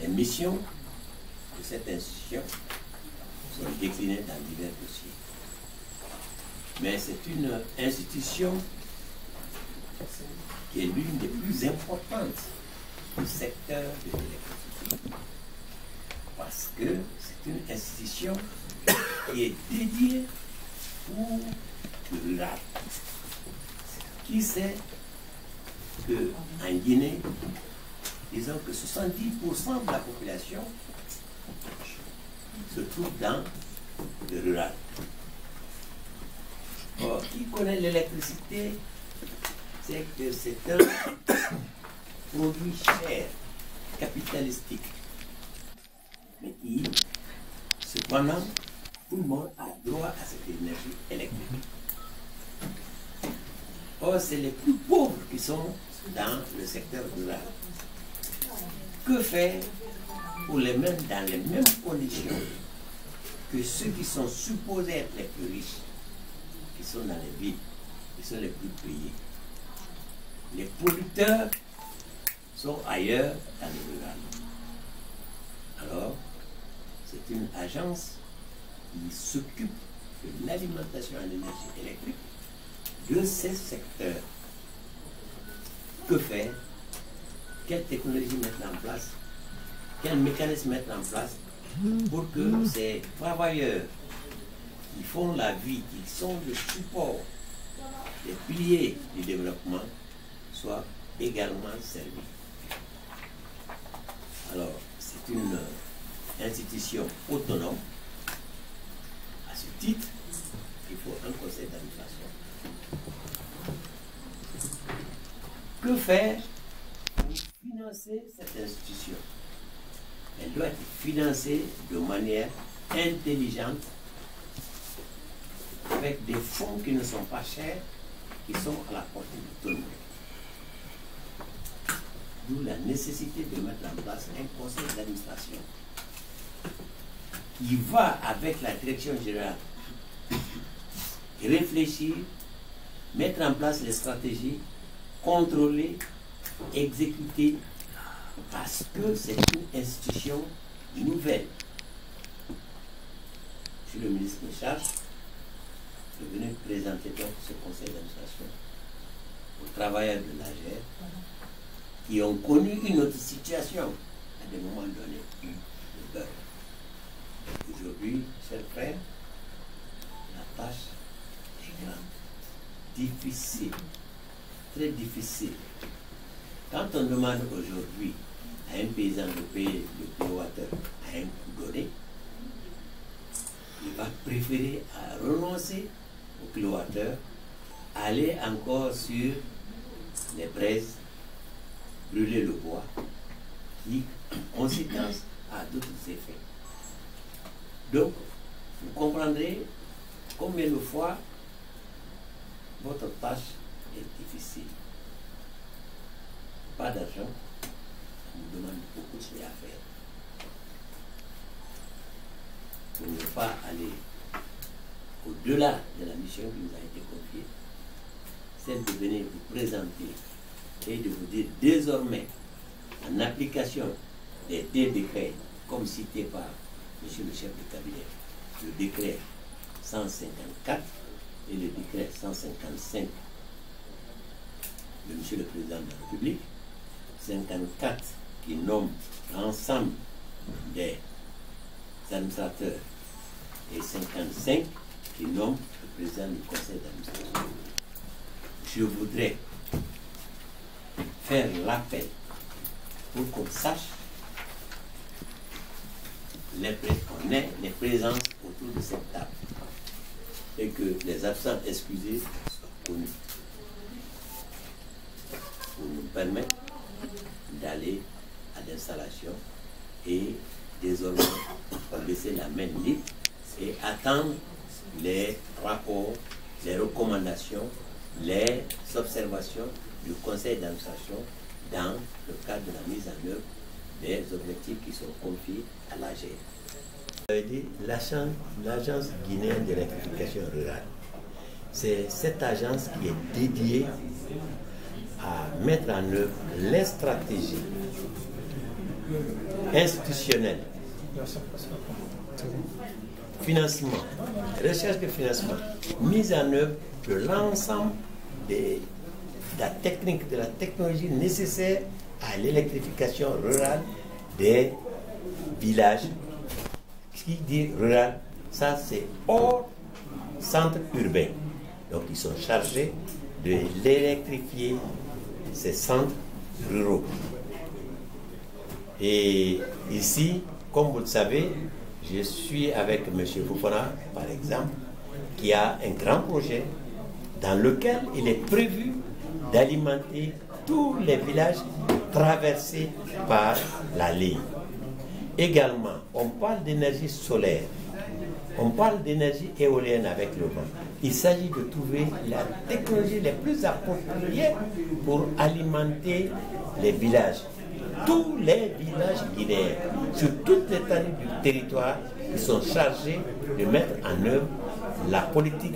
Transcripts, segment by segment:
Les missions de cette institution sont déclinées dans divers dossiers. Mais c'est une institution qui est l'une des plus importantes du secteur de l'électricité. Parce que c'est une institution qui est dédiée pour rural. Qui sait qu'en Guinée, disons que 70% de la population se trouve dans le rural. Or, qui connaît l'électricité, c'est que c'est un produit cher, capitalistique, mais qui, cependant, tout le monde a droit à cette énergie électrique. Or, c'est les plus pauvres qui sont dans le secteur rural. Que faire pour les mettre dans les mêmes conditions que ceux qui sont supposés être les plus riches, qui sont dans les villes, qui sont les plus payés Les producteurs sont ailleurs dans le rural. Alors, c'est une agence qui s'occupe de l'alimentation en énergie électrique de ces secteurs. Que faire Quelle technologie mettre en place Quel mécanisme mettre en place pour que ces travailleurs qui font la vie, qui sont le support, les piliers du développement, soient également servis. Alors, c'est une institution autonome. À ce titre, il faut un conseil d'administration. Que faire pour financer cette institution Elle doit être financée de manière intelligente avec des fonds qui ne sont pas chers, qui sont à la portée de tout le monde. D'où la nécessité de mettre en place un conseil d'administration qui va avec la direction générale réfléchir, mettre en place les stratégies, contrôler, exécuter, parce que c'est une institution nouvelle. Je suis le ministre de charge, je venais présenter donc ce conseil d'administration aux travailleurs de l'AGR qui ont connu une autre situation à des moments donnés. Aujourd'hui, chers frères, la tâche est grande, difficile, très difficile. Quand on demande aujourd'hui à un paysan de payer le kilowattheure à un coup donné, il va préférer renoncer au kilowattheure, aller encore sur les braises, brûler le bois, qui, en conséquence, a d'autres effets. Donc, vous comprendrez combien de fois votre tâche est difficile. Pas d'argent, on vous demande beaucoup de choses à faire. Pour ne pas aller au-delà de la mission qui nous a été confiée, celle de venir vous présenter et de vous dire désormais, en application des deux décrets, comme cité par Monsieur le chef de cabinet, le décret 154 et le décret 155 de Monsieur le Président de la République, 54 qui nomme l'ensemble des administrateurs et 55 qui nomme le président du conseil d'administration. Je voudrais faire l'appel pour qu'on sache les, on ait les présences autour de cette table et que les absents excusés soient connus pour nous permettre d'aller à l'installation et désormais laisser la main libre et attendre les rapports, les recommandations, les observations du conseil d'administration dans le cadre de la mise en œuvre des objectifs qui sont confiés à l'AG. L'agence guinéenne d'électrification rurale, c'est cette agence qui est dédiée à mettre en œuvre les stratégies institutionnel, financement, recherche de financement, mise en œuvre de l'ensemble de la technique, de la technologie nécessaire à l'électrification rurale des villages. Qui dit rural, ça c'est hors centre urbain. Donc ils sont chargés de l'électrifier ces centres ruraux. Et ici, comme vous le savez, je suis avec M. Fofana, par exemple, qui a un grand projet dans lequel il est prévu d'alimenter tous les villages traversés par la ligne. Également, on parle d'énergie solaire, on parle d'énergie éolienne avec le vent. Il s'agit de trouver la technologie la plus appropriée pour alimenter les villages. Tous les villages guinéens, sur toute l'étendue du territoire, ils sont chargés de mettre en œuvre la politique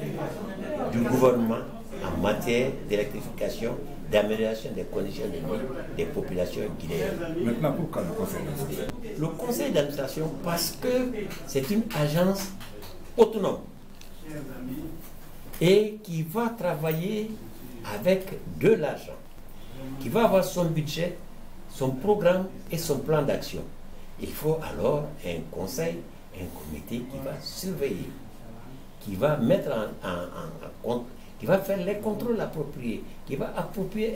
du gouvernement en matière d'électrification, d'amélioration des conditions de vie des populations guinéennes. Maintenant, pourquoi le conseil d'administration? Le conseil d'administration, parce que c'est une agence autonome et qui va travailler avec de l'argent, qui va avoir son budget, son programme et son plan d'action. Il faut alors un conseil, un comité qui va surveiller, qui va mettre en, en, en compte, qui va faire les contrôles appropriés, qui va approprier,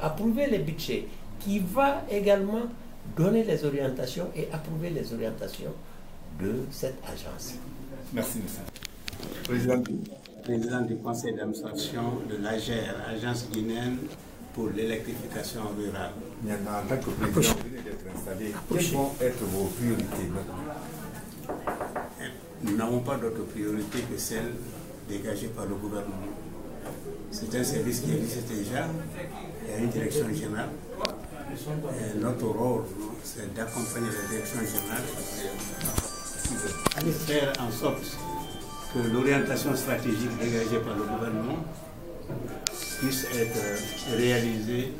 approuver les budgets, qui va également donner les orientations et approuver les orientations de cette agence. Merci, monsieur. Président du, président du conseil d'administration de l'AGER, Agence guinéenne pour l'électrification rurale. Maintenant, en tant que président, vous venez d'être installé. Quelles vont être vos priorités maintenant? Nous n'avons pas d'autre priorité que celle dégagée par le gouvernement. C'est un service qui existe déjà, il y a une direction générale. Et notre rôle, c'est d'accompagner la direction générale et faire en sorte que l'orientation stratégique dégagée par le gouvernement puisse être réalisée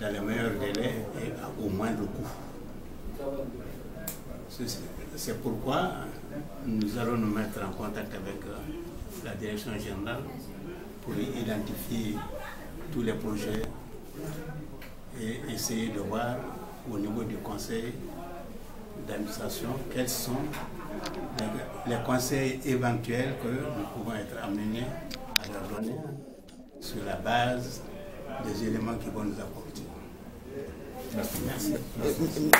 dans les meilleurs délais et au moindre coût. C'est pourquoi nous allons nous mettre en contact avec la direction générale pour identifier tous les projets et essayer de voir au niveau du conseil d'administration quels sont les, les, conseils éventuels que nous pouvons être amenés à leur donner sur la base des éléments qui vont nous apporter. Merci. Merci.